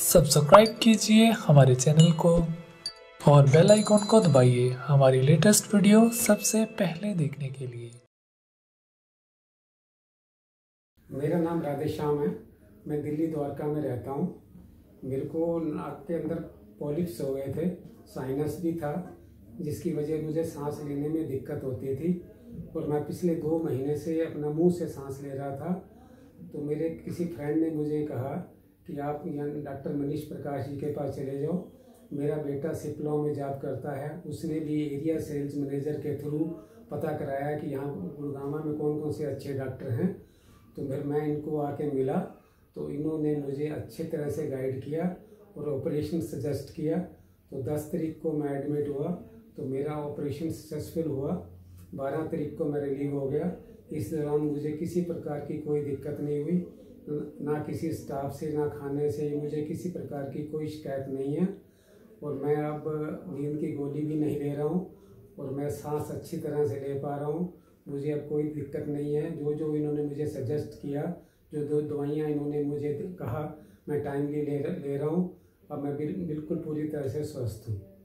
Subscribe कीजिए हमारे channel को और बेल आइकॉन को दबाइए हमारी लेटेस्ट वीडियो सबसे पहले देखने के लिए। मेरा नाम राधे श्याम है। मैं दिल्ली द्वारका में रहता हूँ। मेरे को नाक के अंदर पॉलिप्स हो गए थे। साइनस भी था, जिसकी वजह मुझे सांस लेने में दिक्कत होती थी। और मैं पिछले दो महीने से अपना मुँह से सांस ले रहा था। तो मेरे किसी फ्रेंड ने मुझे कहा कि आप डॉक्टर मनीष प्रकाश जी के पास चले जाओ। मेरा बेटा सिप्लॉ में जॉब करता है। उसने भी एरिया सेल्स मैनेजर के थ्रू पता कराया कि यहाँ गुड़गामा में कौन कौन से अच्छे डॉक्टर हैं। तो फिर मैं इनको आके मिला। तो इन्होंने मुझे अच्छे तरह से गाइड किया और ऑपरेशन सजेस्ट किया। तो 10 तारीख को मैं एडमिट हुआ। तो मेरा ऑपरेशन सक्सेसफुल हुआ। 12 तारीख को मैं रिलीव हो गया। इस दौरान मुझे किसी प्रकार की कोई दिक्कत नहीं हुई। ना किसी स्टाफ से, ना खाने से, मुझे किसी प्रकार की कोई शिकायत नहीं है। और मैं अब नींद की गोली भी नहीं ले रहा हूँ और मैं सांस अच्छी तरह से ले पा रहा हूँ। मुझे अब कोई दिक्कत नहीं है। जो जो इन्होंने मुझे सजेस्ट किया, जो दो दवाइयाँ इन्होंने मुझे कहा, मैं टाइमली ले ले रहा हूँ। अब मैं बिल्कुल पूरी तरह से स्वस्थ हूँ।